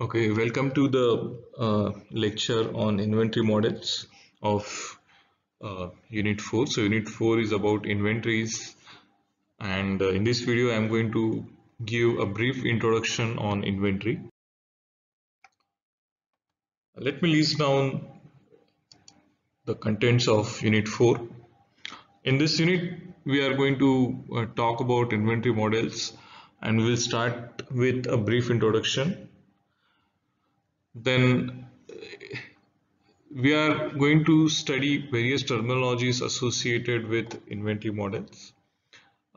Okay, welcome to the uh, lecture on inventory models of uh, Unit 4. So Unit 4 is about inventories and uh, in this video I am going to give a brief introduction on inventory. Let me list down the contents of Unit 4. In this unit we are going to uh, talk about inventory models and we'll start with a brief introduction then uh, we are going to study various terminologies associated with inventory models.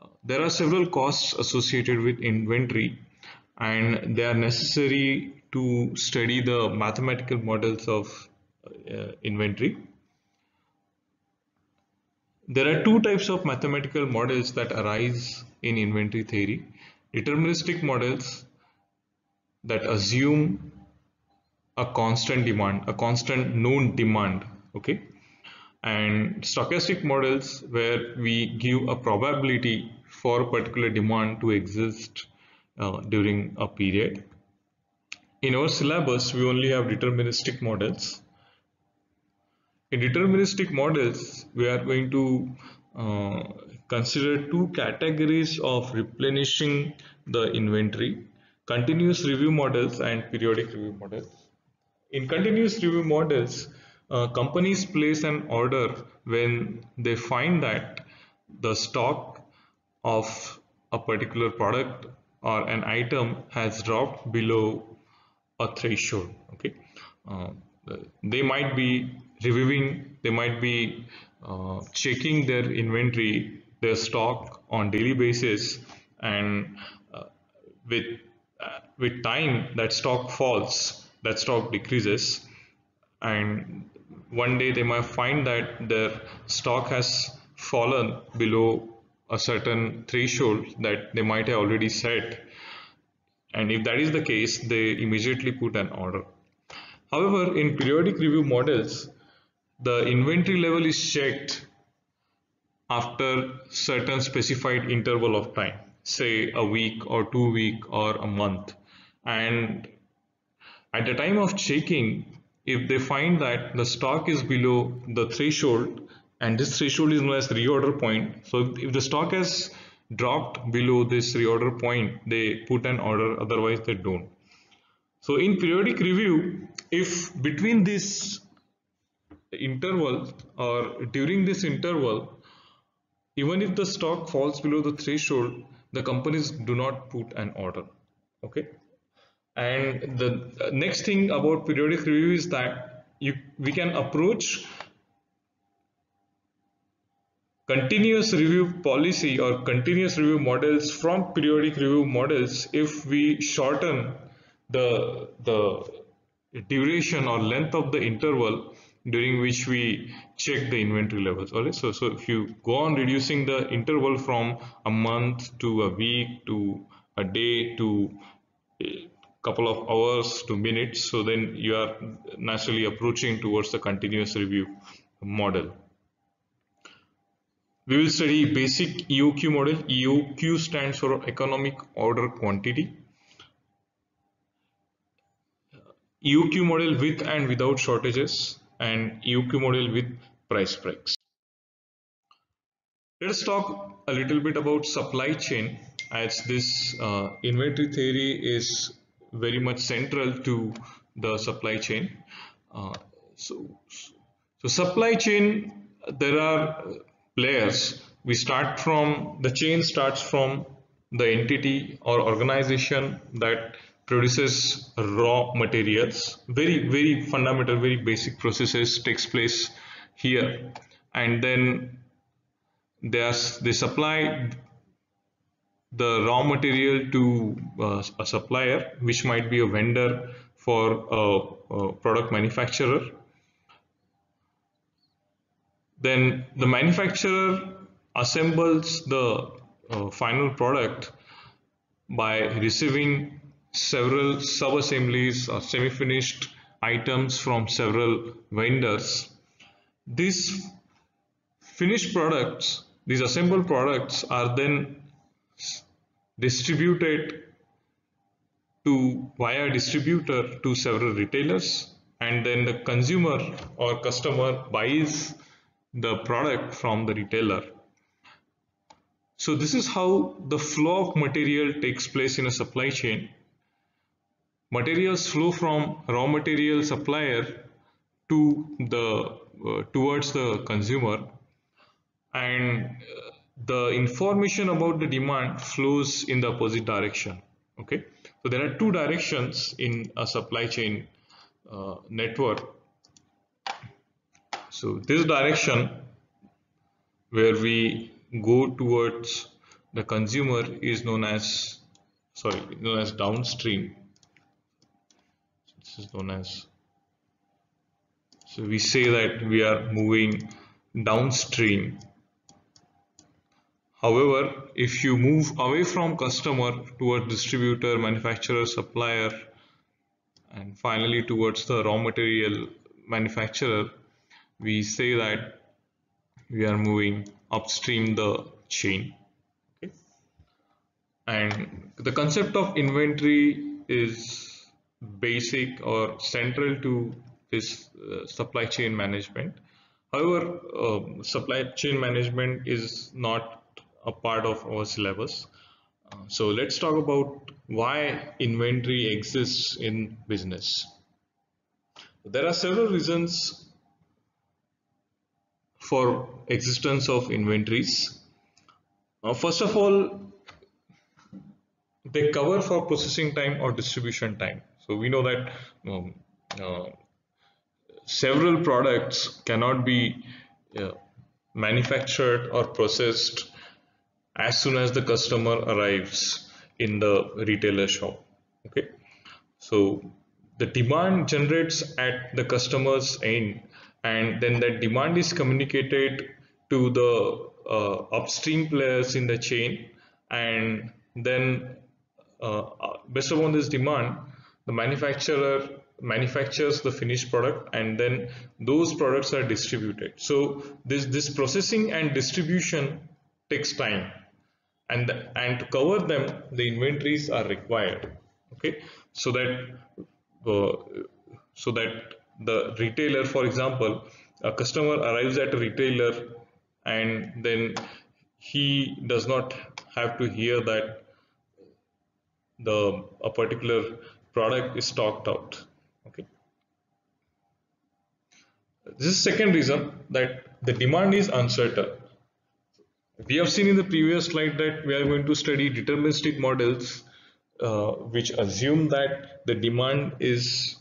Uh, there are several costs associated with inventory and they are necessary to study the mathematical models of uh, uh inventory. There are two types of mathematical models that arise in inventory theory. Deterministic models that assume a constant demand, a constant known demand, okay? And stochastic models where we give a probability for a particular demand to exist uh, during a period. In our syllabus, we only have deterministic models. In deterministic models, we are going to uh, consider two categories of replenishing the inventory, continuous review models and periodic review models. In continuous review models, uh, companies place an order when they find that the stock of a particular product or an item has dropped below a threshold. Okay, uh, they might be reviewing, they might be uh, checking their inventory, their stock on daily basis, and uh, with uh, with time that stock falls that stock decreases and one day they might find that their stock has fallen below a certain threshold that they might have already set. And if that is the case they immediately put an order. However in periodic review models the inventory level is checked after certain specified interval of time say a week or two week or a month. And at the time of checking, if they find that the stock is below the threshold and this threshold is known as reorder point. So if the stock has dropped below this reorder point, they put an order, otherwise they don't. So in periodic review, if between this interval or during this interval, even if the stock falls below the threshold, the companies do not put an order. Okay. And the next thing about periodic review is that you we can approach continuous review policy or continuous review models from periodic review models if we shorten the the duration or length of the interval during which we check the inventory levels all right? So so if you go on reducing the interval from a month to a week to a day to couple of hours to minutes so then you are naturally approaching towards the continuous review model. We will study basic EOQ model. EOQ stands for economic order quantity. EOQ model with and without shortages and EOQ model with price breaks let us talk a little bit about supply chain as this uh, inventory theory is very much central to the supply chain. Uh, so, so supply chain, there are players. We start from, the chain starts from the entity or organization that produces raw materials. Very, very fundamental, very basic processes takes place here. And then they, are, they supply the raw material to uh, a supplier which might be a vendor for a, a product manufacturer then the manufacturer assembles the uh, final product by receiving several sub-assemblies or semi-finished items from several vendors. These finished products, these assembled products are then distributed to via distributor to several retailers and then the consumer or customer buys the product from the retailer. So this is how the flow of material takes place in a supply chain. Materials flow from raw material supplier to the uh, towards the consumer and uh, the information about the demand flows in the opposite direction okay? So there are two directions in a supply chain uh, network. So this direction where we go towards the consumer is known as sorry known as downstream. This is known as so we say that we are moving downstream however if you move away from customer towards distributor manufacturer supplier and finally towards the raw material manufacturer we say that we are moving upstream the chain okay? and the concept of inventory is basic or central to this uh, supply chain management however uh, supply chain management is not a part of our syllabus uh, so let's talk about why inventory exists in business there are several reasons for existence of inventories. Uh, first of all, they cover for processing time or distribution time. So we know that um, uh, several products cannot be uh, manufactured or processed as soon as the customer arrives in the retailer shop. Okay, so the demand generates at the customer's end and then that demand is communicated to the uh, upstream players in the chain and then uh, based upon this demand the manufacturer manufactures the finished product and then those products are distributed so this this processing and distribution takes time and and to cover them the inventories are required okay? So that uh, so that the retailer for example a customer arrives at a retailer and then he does not have to hear that the a particular product is stocked out okay? This is second reason that the demand is uncertain we have seen in the previous slide that we are going to study deterministic models uh, which assume that the demand is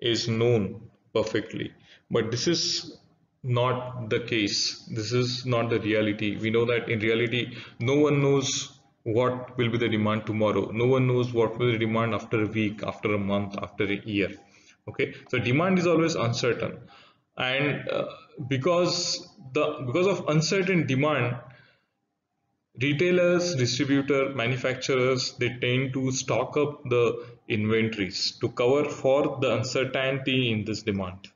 is known perfectly. But this is not the case. This is not the reality. We know that in reality no one knows what will be the demand tomorrow. No one knows what will be the demand after a week after a month after a year. Okay? So demand is always uncertain. And uh, because the because of uncertain demand retailers distributor manufacturers they tend to stock up the inventories to cover for the uncertainty in this demand.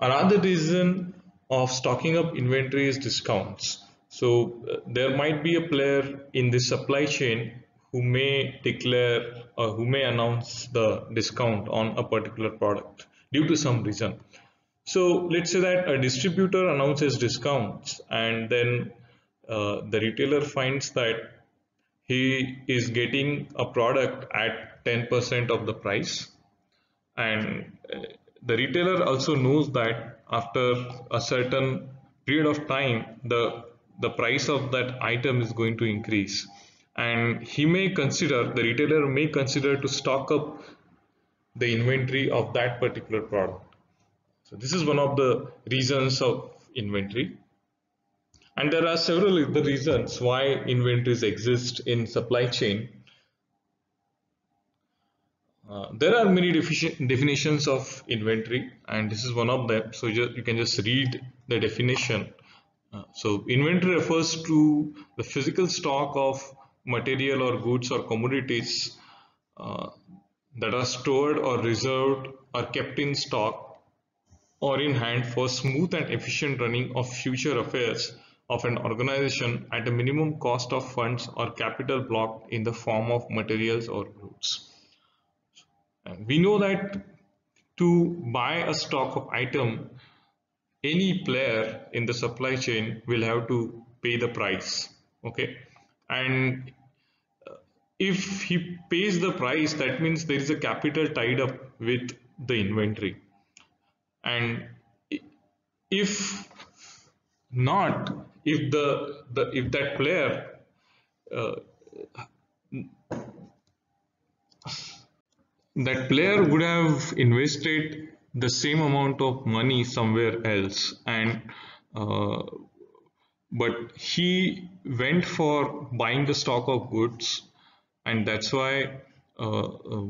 Another reason of stocking up inventory is discounts. So uh, there might be a player in the supply chain who may declare or who may announce the discount on a particular product due to some reason so let's say that a distributor announces discounts and then uh, the retailer finds that he is getting a product at 10% of the price. And uh, the retailer also knows that after a certain period of time the the price of that item is going to increase. And he may consider the retailer may consider to stock up the inventory of that particular product so this is one of the reasons of inventory. And there are several other reasons why inventories exist in supply chain. Uh, there are many definitions of inventory and this is one of them. So you, can just read the definition. Uh, so inventory refers to the physical stock of material or goods or commodities uh, that are stored or reserved or kept in stock or in hand for smooth and efficient running of future affairs of an organization at a minimum cost of funds or capital blocked in the form of materials or goods. We know that to buy a stock of item, any player in the supply chain will have to pay the price. Okay. And uh, if he pays the price, that means there is a capital tied up with the inventory. And if not, if the, the if that player uh, that player would have invested the same amount of money somewhere else and uh, but he went for buying the stock of goods and that's why uh, uh,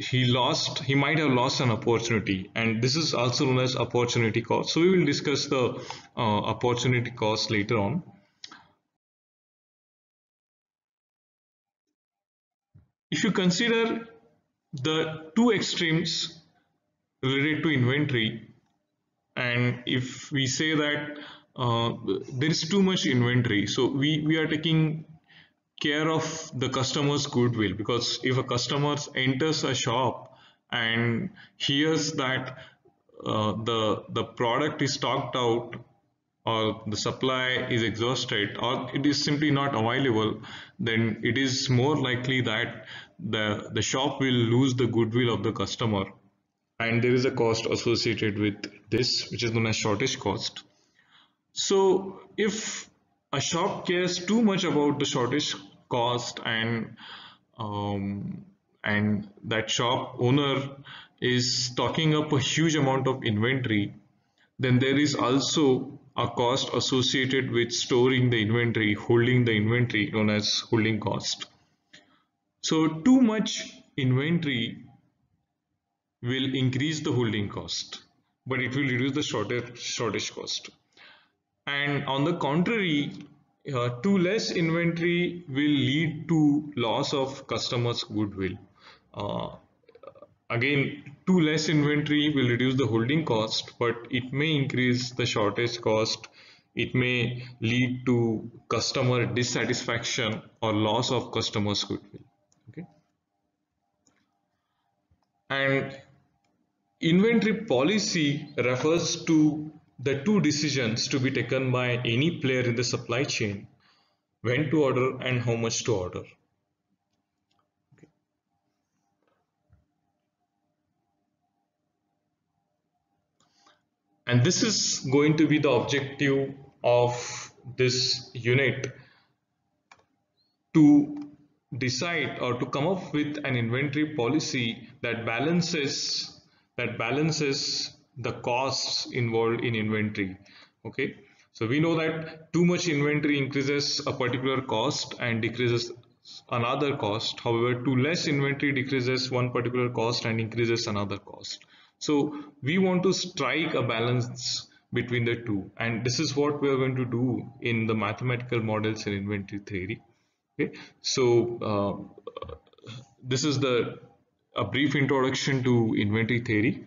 he lost he might have lost an opportunity. And this is also known as opportunity cost. So we will discuss the uh, opportunity cost later on. If you consider the two extremes related to inventory and if we say that uh, there is too much inventory so we we are taking care of the customer's goodwill because if a customer enters a shop and hears that uh, the the product is stocked out or the supply is exhausted or it is simply not available then it is more likely that the, the shop will lose the goodwill of the customer and there is a cost associated with this which is known as shortage cost. So if a shop cares too much about the shortage cost and um, and that shop owner is stocking up a huge amount of inventory then there is also a cost associated with storing the inventory holding the inventory known as holding cost so too much inventory will increase the holding cost, but it will reduce the shortage, shortage cost. And on the contrary, uh, too less inventory will lead to loss of customers' goodwill. Uh, again, too less inventory will reduce the holding cost, but it may increase the shortage cost. It may lead to customer dissatisfaction or loss of customers' goodwill okay and inventory policy refers to the two decisions to be taken by any player in the supply chain when to order and how much to order. And this is going to be the objective of this unit to decide or to come up with an inventory policy that balances that balances the costs involved in inventory okay? So we know that too much inventory increases a particular cost and decreases another cost. However too less inventory decreases one particular cost and increases another cost. So we want to strike a balance between the two. And this is what we are going to do in the mathematical models in inventory theory okay? So uh, this is the a brief introduction to inventory theory